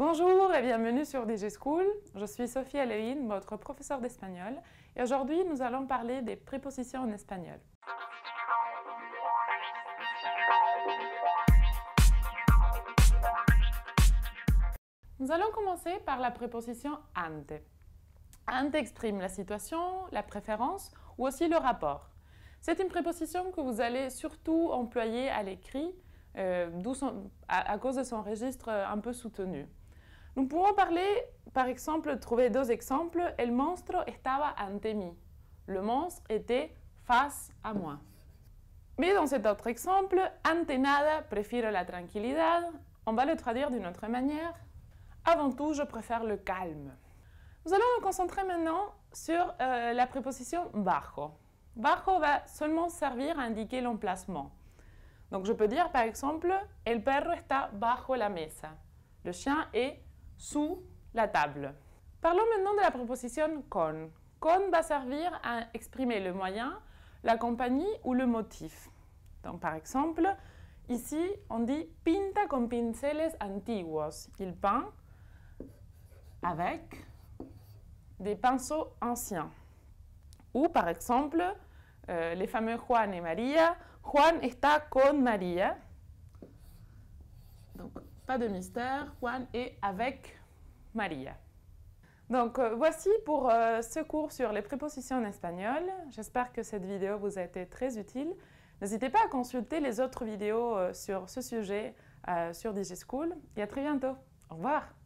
Bonjour et bienvenue sur DG School. Je suis Sophie Alein, votre professeure d'espagnol, et aujourd'hui nous allons parler des prépositions en espagnol. Nous allons commencer par la préposition ante. Ante exprime la situation, la préférence ou aussi le rapport. C'est une préposition que vous allez surtout employer à l'écrit, euh, à, cause de son registre un peu soutenu. Nous pouvons parler, par exemple, trouver deux exemples. El monstruo estaba ante mí. Le monstre était face à moi. Mais dans cet autre exemple, ante nada, prefiero la tranquilidad, on va le traduire d'une autre manière. Avant tout, je préfère le calme. Nous allons nous concentrer maintenant sur euh, la préposition bajo. Bajo va seulement servir à indiquer l'emplacement. Donc je peux dire par exemple, el perro está bajo la mesa. Le chien est sous la table. Parlons maintenant de la préposition con. Con va servir à exprimer le moyen, la compagnie ou le motif. Donc par exemple, ici on dit pinta con pinceles antiguos. Il peint avec des pinceaux anciens. Ou par exemple, euh, les fameux Juan et Maria. Juan está con Maria. Donc, pas de mystère. Juan est avec Maria. Donc, euh, voici pour euh, ce cours sur les prépositions en espagnol. J'espère que cette vidéo vous a été très utile. N'hésitez pas à consulter les autres vidéos sur ce sujet sur DigiSchool. Et à très bientôt. Au revoir.